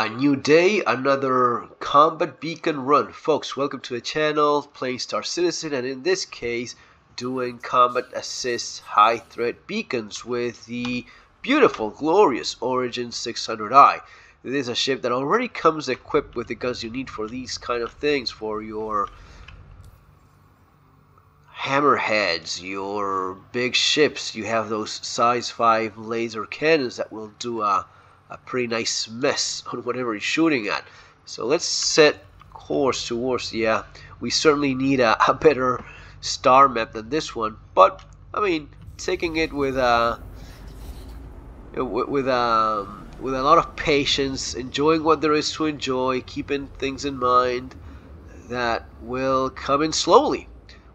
A new day, another combat beacon run. Folks, welcome to the channel, playing Star Citizen, and in this case, doing combat assist high threat beacons with the beautiful, glorious Origin 600i. This is a ship that already comes equipped with the guns you need for these kind of things, for your hammerheads, your big ships. You have those size 5 laser cannons that will do a a pretty nice mess on whatever he's shooting at. So let's set course towards, yeah, we certainly need a, a better star map than this one. But, I mean, taking it with a, with, with, um, with a lot of patience, enjoying what there is to enjoy, keeping things in mind that will come in slowly.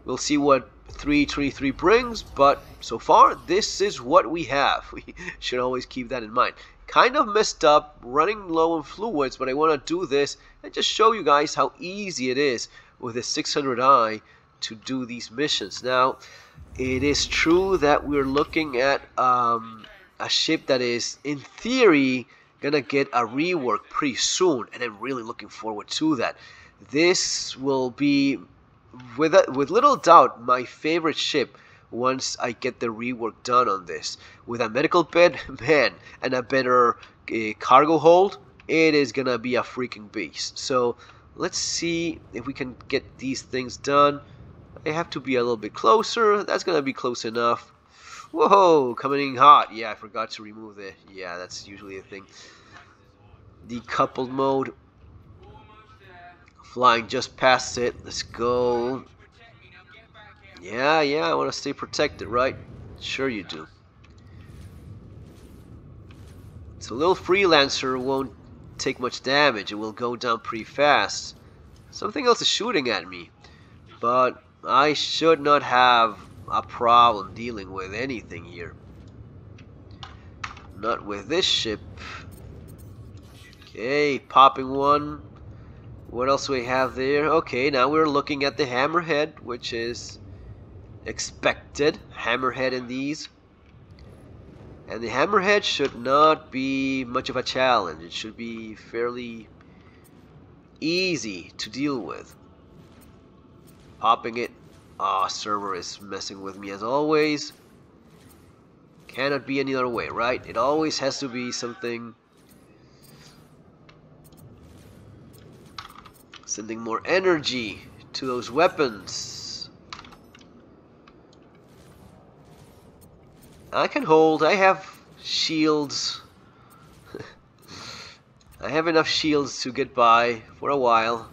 We'll see what 323 brings, but so far, this is what we have. We should always keep that in mind kind of messed up, running low on fluids, but I want to do this and just show you guys how easy it is with the 600i to do these missions. Now, it is true that we're looking at um, a ship that is, in theory, gonna get a rework pretty soon, and I'm really looking forward to that. This will be, with, with little doubt, my favorite ship once I get the rework done on this. With a medical bed, man, and a better uh, cargo hold, it is gonna be a freaking beast. So let's see if we can get these things done. I have to be a little bit closer. That's gonna be close enough. Whoa, coming in hot. Yeah, I forgot to remove the. Yeah, that's usually a thing. Decoupled mode. Flying just past it. Let's go. Yeah, yeah, I want to stay protected, right? Sure you do. So little freelancer won't take much damage. It will go down pretty fast. Something else is shooting at me. But I should not have a problem dealing with anything here. Not with this ship. Okay, popping one. What else we have there? Okay, now we're looking at the hammerhead, which is expected hammerhead in these. And the hammerhead should not be much of a challenge. It should be fairly easy to deal with. Popping it. Ah, server is messing with me as always. Cannot be any other way, right? It always has to be something sending more energy to those weapons. I can hold. I have shields. I have enough shields to get by for a while.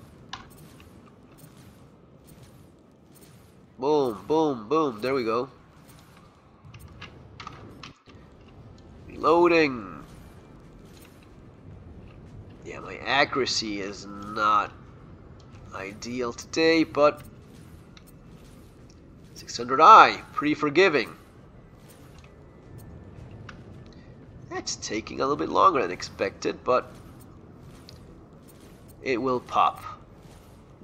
Boom, boom, boom. There we go. Reloading. Yeah, my accuracy is not ideal today, but 600i, pretty forgiving. It's taking a little bit longer than expected, but it will pop.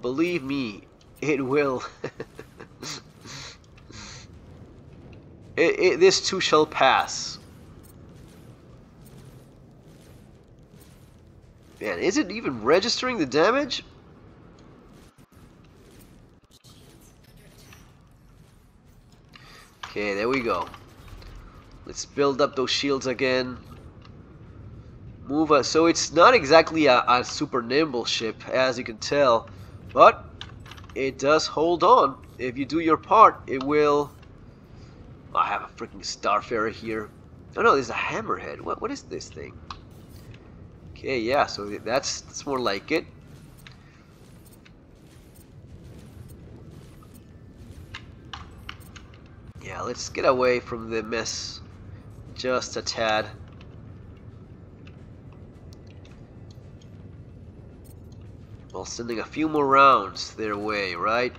Believe me, it will. it, it, this too shall pass. Man, is it even registering the damage? Okay, there we go. Let's build up those shields again. Move us. So it's not exactly a, a super nimble ship, as you can tell. But it does hold on. If you do your part, it will... Oh, I have a freaking Starfarer here. Oh no, there's a Hammerhead. What, what is this thing? Okay, yeah, so that's, that's more like it. Yeah, let's get away from the mess just a tad. While sending a few more rounds their way, right?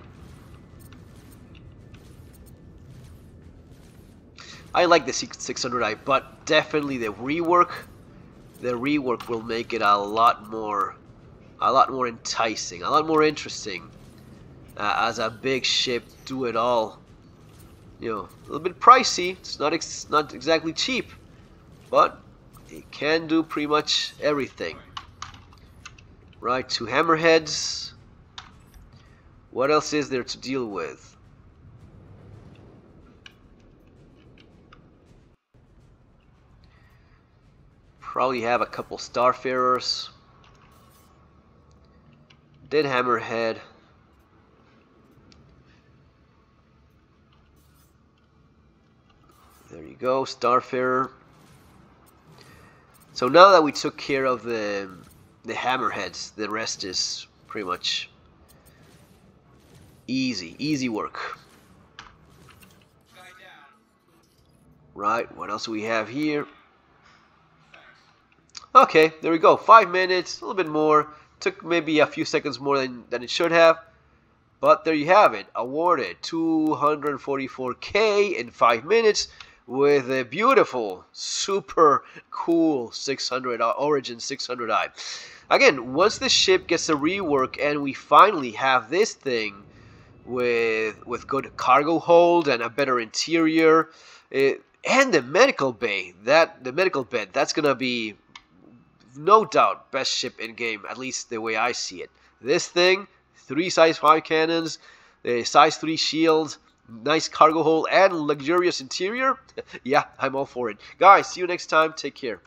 I like the 600i, but definitely the rework, the rework will make it a lot more, a lot more enticing, a lot more interesting. Uh, as a big ship, do it all you know, a little bit pricey. It's not ex not exactly cheap, but it can do pretty much everything. Right, two hammerheads. What else is there to deal with? Probably have a couple Starfarers. Dead Hammerhead. There you go, Starfarer. So now that we took care of the the hammerheads, the rest is pretty much easy, easy work. Right, what else do we have here? Okay, there we go. Five minutes, a little bit more. Took maybe a few seconds more than, than it should have. But there you have it. Awarded 244k in five minutes with a beautiful, super cool 600 uh, Origin 600i. Again, once the ship gets a rework and we finally have this thing with with good cargo hold and a better interior, it, and the medical bay, that the medical bed, that's gonna be no doubt best ship in game, at least the way I see it. This thing, three size five cannons, a size three shield nice cargo hold and luxurious interior, yeah, I'm all for it. Guys, see you next time. Take care.